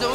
Now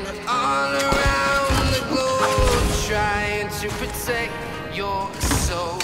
I've all around the globe trying to protect your soul.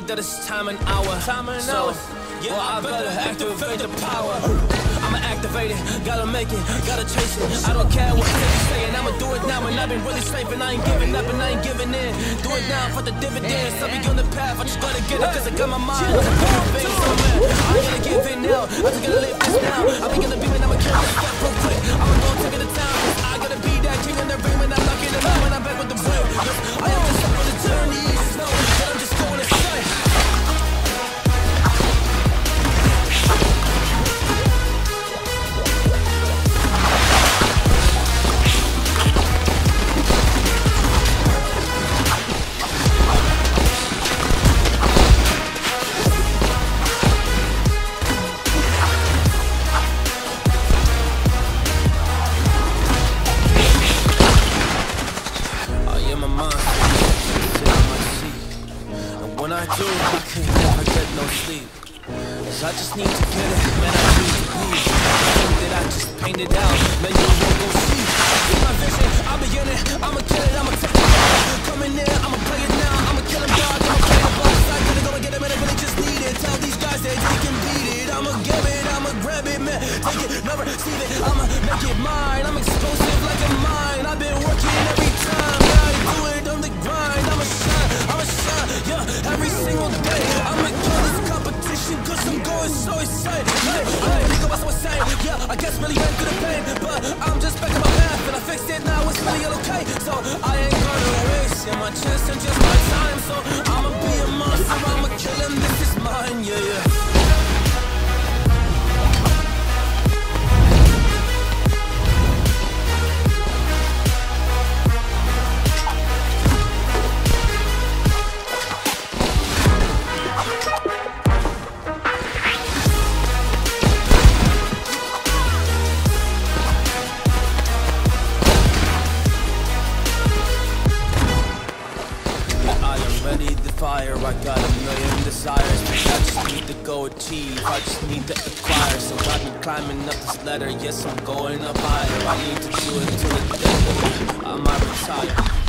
Money it's time and hour. Time and so, hour. Yeah, well, I better activate the power. I'ma activate it, gotta make it, gotta chase it. I don't care what they're saying, I'ma do it now. And I've been really safe, and I ain't giving up, and I ain't giving in. Do it now for the dividends. I'll be on the path, I just gotta get it, cause I got my mind. on the things, so man, I ain't gonna give in now. I just gotta live this now. I'll be gonna be when I'ma kill this step real quick. I'ma go take it to town. I gotta be that king in the ring when I'm knocking it out. When I'm back with the blame. I do, I can never get no sleep. Cause I just need to get it, man, I need to. The thing that I just painted out, man, you won't go see. See my vision, I'll be in it, I'ma kill it, I'ma take it. Come in I'ma play it now, I'ma kill him dog, I'ma play the boss. I gotta go and get him, and I really just need it. Tell these guys that they can beat it. I'ma give it, I'ma grab it, man. Take it, never receive it, I'ma make it mine. I'm explosive like a mine. I've been working so excited. Hey, hey, you go so insane, yeah, I guess really went through the pain, but I'm just back on my path, and I fixed it now, it's really okay. So I ain't gonna waste yeah, my chance and just my time, so I'ma be a monster, I'ma kill I need the fire. I got a million desires, I just need to go achieve. I just need to acquire. So I've been climbing up this ladder. Yes, I'm going up higher. I need to do it till the day I might retire.